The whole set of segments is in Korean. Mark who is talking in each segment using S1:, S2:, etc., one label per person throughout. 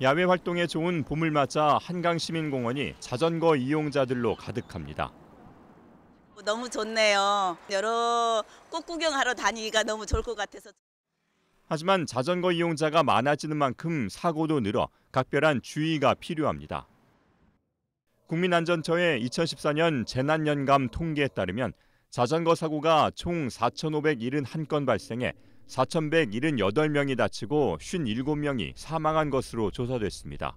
S1: 야외 활동에 좋은 봄을 맞아 한강시민공원이 자전거 이용자들로 가득합니다.
S2: 너무 좋네요. 여러 꽃 구경하러 다니기가 너무 좋을 것 같아서.
S1: 하지만 자전거 이용자가 많아지는 만큼 사고도 늘어 각별한 주의가 필요합니다. 국민안전처의 2014년 재난연감 통계에 따르면 자전거 사고가 총 4,571건 발생해 4,178명이 다치고 57명이 사망한 것으로 조사됐습니다.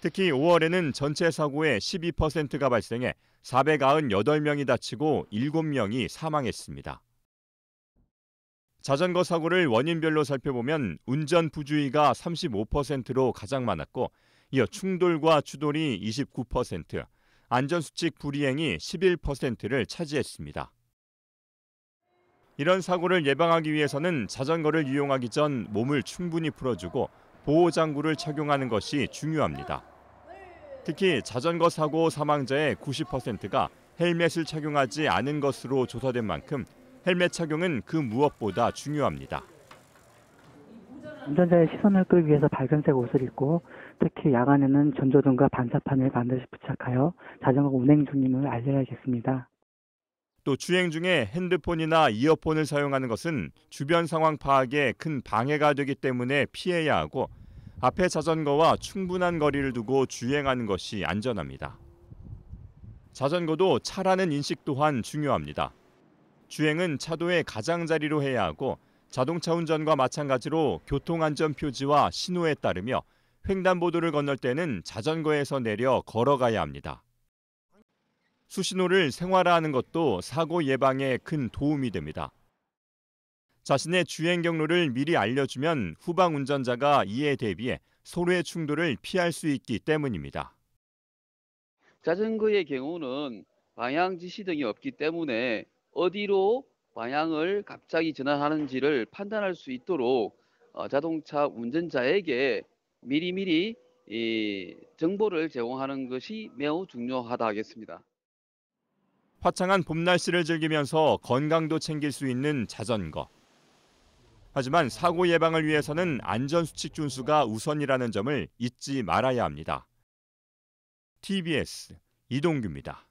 S1: 특히 5월에는 전체 사고의 12%가 발생해 498명이 다치고 7명이 사망했습니다. 자전거 사고를 원인별로 살펴보면 운전 부주의가 35%로 가장 많았고 이어 충돌과 추돌이 29%, 안전수칙 불이행이 11%를 차지했습니다. 이런 사고를 예방하기 위해서는 자전거를 이용하기 전 몸을 충분히 풀어주고 보호장구를 착용하는 것이 중요합니다. 특히 자전거 사고 사망자의 90%가 헬멧을 착용하지 않은 것으로 조사된 만큼 헬멧 착용은 그 무엇보다 중요합니다.
S3: 운전자의 시선을 끌기 위해서 밝은색 옷을 입고 특히 야간에는 전조등과 반사판을 반드시 부착하여 자전거 운행 중임을 알려야겠습니다.
S1: 또 주행 중에 핸드폰이나 이어폰을 사용하는 것은 주변 상황 파악에 큰 방해가 되기 때문에 피해야 하고 앞에 자전거와 충분한 거리를 두고 주행하는 것이 안전합니다. 자전거도 차라는 인식 또한 중요합니다. 주행은 차도의 가장자리로 해야 하고 자동차 운전과 마찬가지로 교통안전 표지와 신호에 따르며 횡단보도를 건널 때는 자전거에서 내려 걸어가야 합니다. 수신호를 생활화하는 것도 사고 예방에 큰 도움이 됩니다. 자신의 주행 경로를 미리 알려주면 후방 운전자가 이에 대비해 서로의 충돌을 피할 수 있기 때문입니다.
S4: 자전거의 경우는 방향 지시 등이 없기 때문에 어디로 방향을 갑자기 전환하는지를 판단할 수 있도록 어, 자동차 운전자에게 미리미리 정보를 제공하는 것이 매우 중요하다 하겠습니다.
S1: 화창한 봄 날씨를 즐기면서 건강도 챙길 수 있는 자전거. 하지만 사고 예방을 위해서는 안전수칙 준수가 우선이라는 점을 잊지 말아야 합니다. TBS 이동규입니다.